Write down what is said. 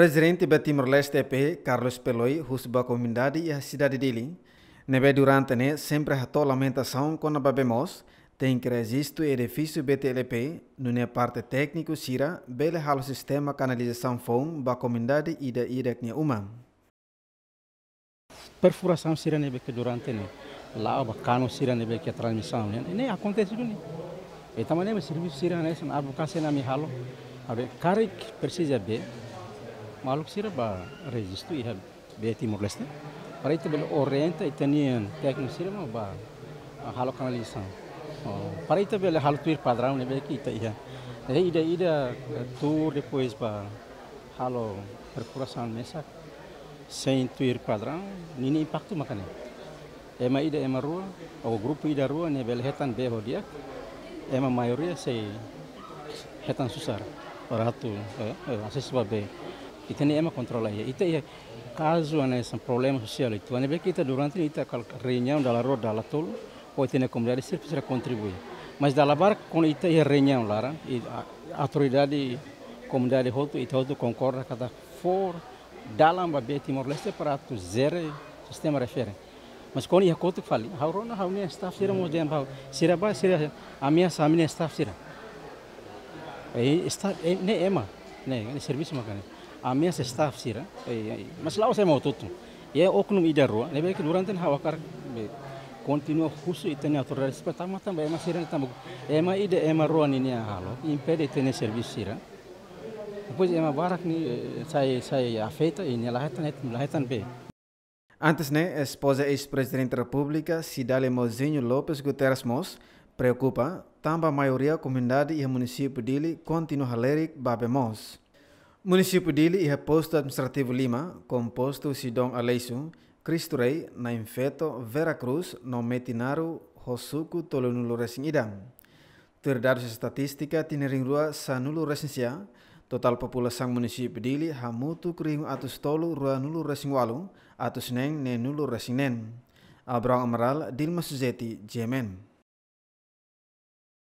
Presidente da Timor-Leste EP, Carlos Peloi, a comunidade e a cidade dele, nebe durante né, sempre a lamentação a babemos, tem que resistir o edifício BTLP, no parte técnico sira, bele halo sistema canalização fom, ba comunidade e da ireknya uma. Perfuração sira nebe que durante lá o cano sira nebe que a transmissão né, nem acontece tudo né. E também nebe serviço sira né, são advocacia na mi halo, abe karik precisa be, maluk sira ba resistir e be Timor Leste. Para itu bele orienta itanian técnico sira ba halo canalização. Oh, para itu bele halo tuir padrão né be que ita ia. Jadi ida ida tour depois ba halo perfuração mesa sem tuir padrão nini impacto makanya. Ema ida ema rua, o grupo ida rua ne bele hetan be dia. Ema maioria sei hetan susar. Ratu, eh, eh, assis babe. Ita ni ema controla ia. Ita ia caso ane esse problema social itu ane bek kita durante ita kal reunião da rua da tol ou ita ne comunidade sempre será contribuir. Mas da bar quando ita ia reunião lá, e a autoridade comunidade hotu ita hotu concorda cada for dalam babe Timor Leste para tu zero sistema referente. Mas quando ia kotu fali, haurona haunia staff sira mo dem bau. Sira ba sira a minha samina staff sira. E staff ne ema, ne, ne serviço makane a minha staff sira mas lá você mau tutu e oknum ida rua lebe que durante hawa kar continua husu itene autoridade pertama também mas sira também ema ida ema rua ni halo impede tene serviço sira depois ema barak ni sai sai afeta e ni lahetan lahetan be Antes, né, a esposa ex-presidente da República, Cidale Mozinho Lopes Guterres Mos, preocupa, também a maioria da comunidade e o município dele continua a ler Babemos. Município Dili ia posto administrativo Lima, composto Sidon Aleixo, Cristurei, Cruz, Veracruz, Nometinaru, Hosuku, Tolonulu Racing Idam. Terdados statistika tinering rua sanulu resensia, total população município dili hamutu kering atus tolu rua nulu resing walu, atus neng nenulu resing nen. Abraham Amaral, Dilma Suzeti, Jemen.